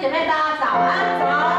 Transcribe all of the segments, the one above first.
姐妹，大家早安，早。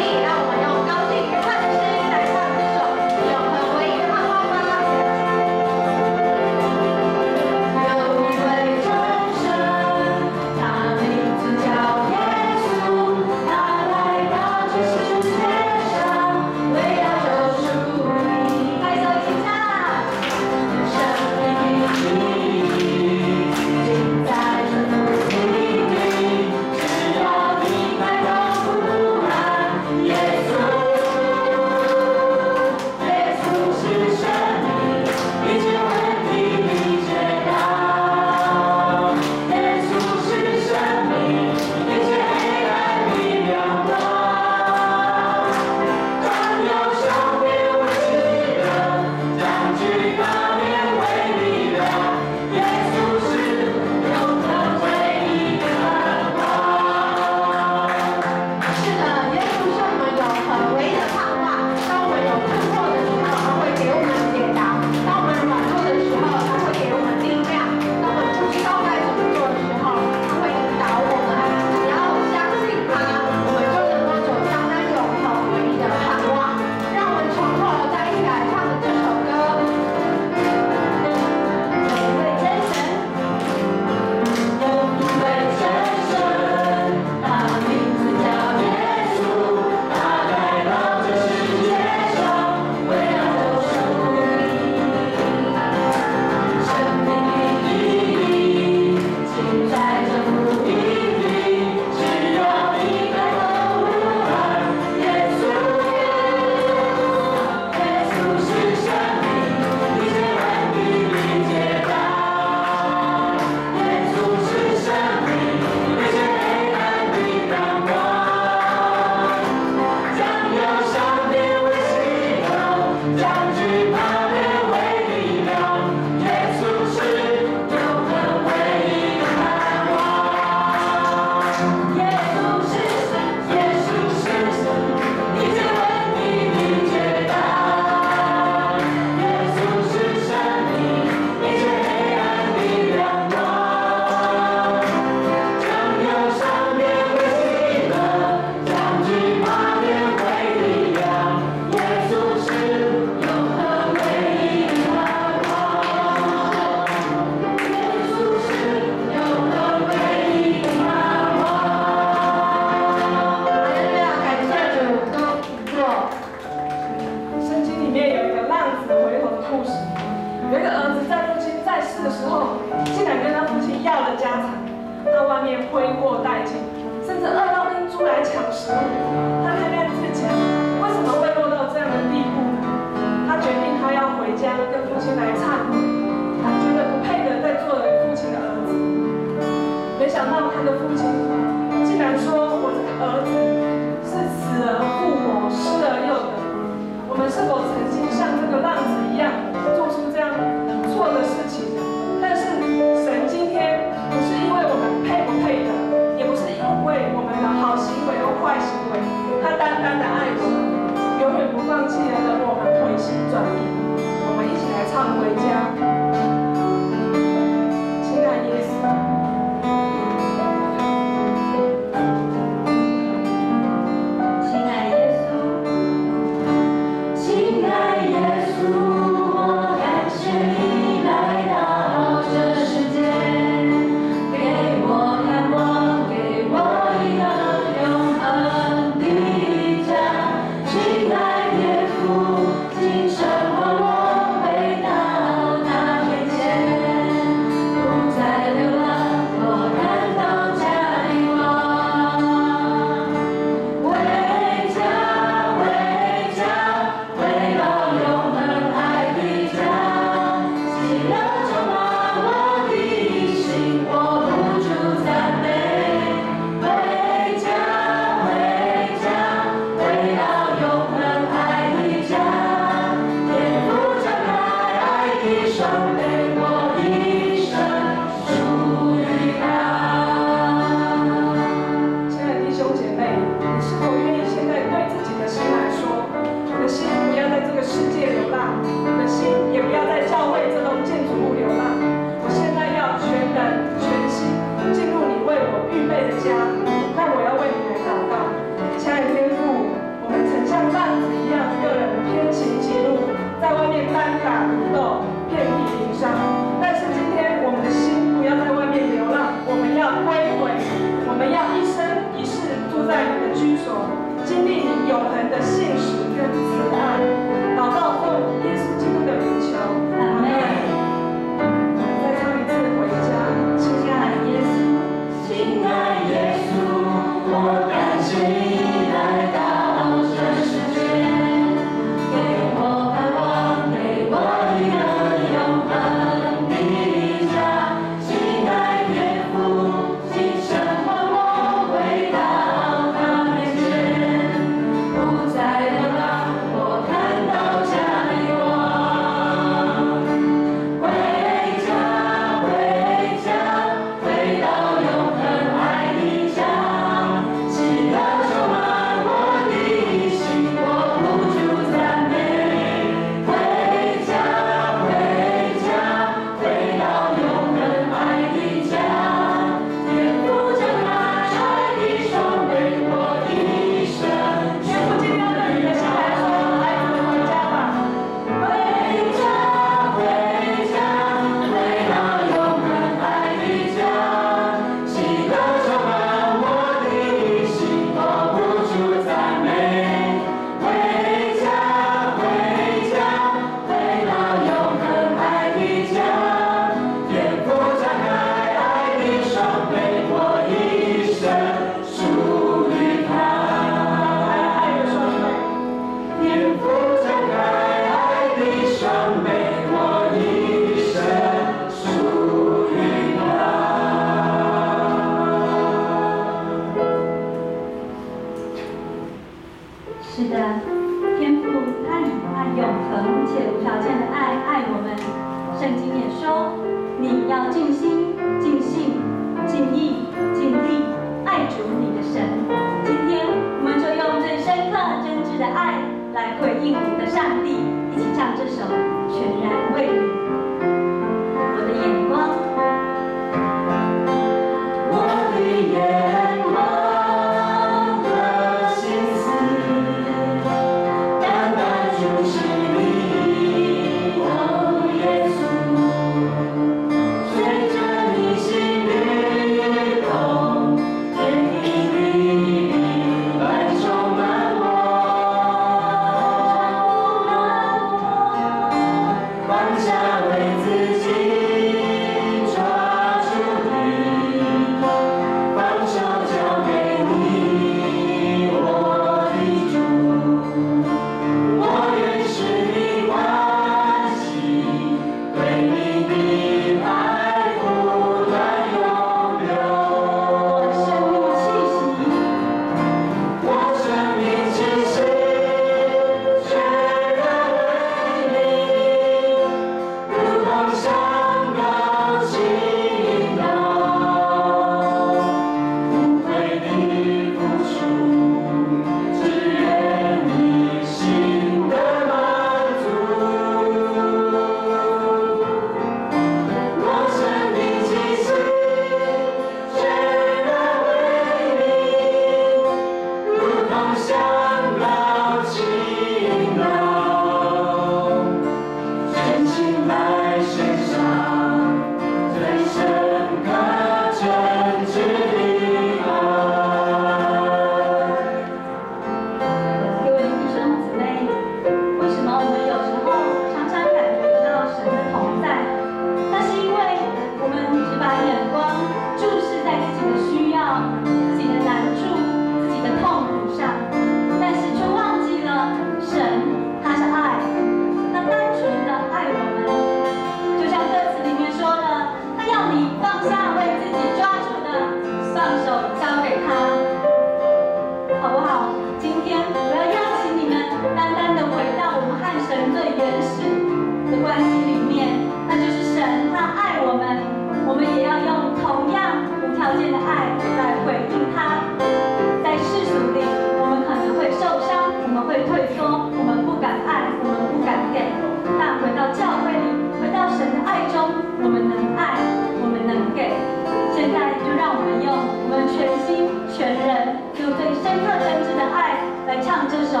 全心全人，用最深刻真挚的爱来唱这首《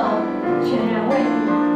全人为你》。